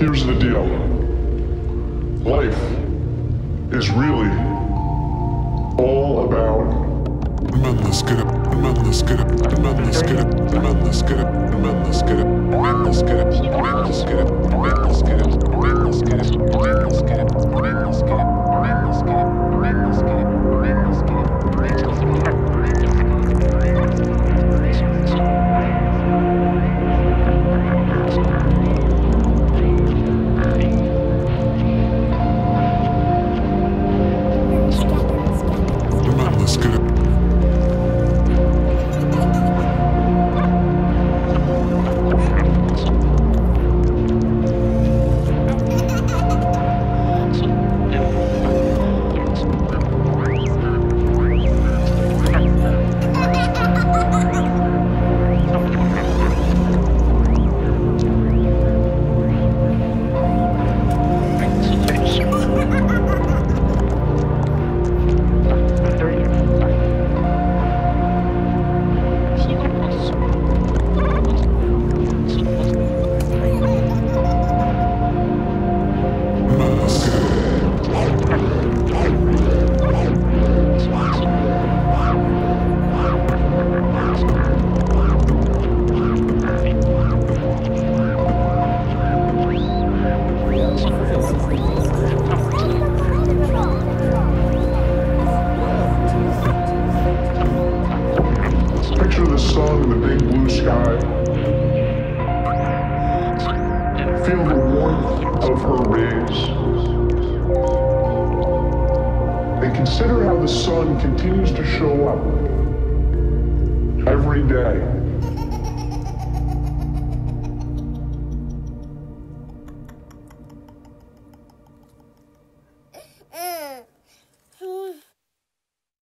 Here's the deal life is really all about madness. Get up. Get up. Get up. Get up. Get up. Get up, Get up. Sun and the big blue sky. Feel the warmth of her rays. And consider how the sun continues to show up every day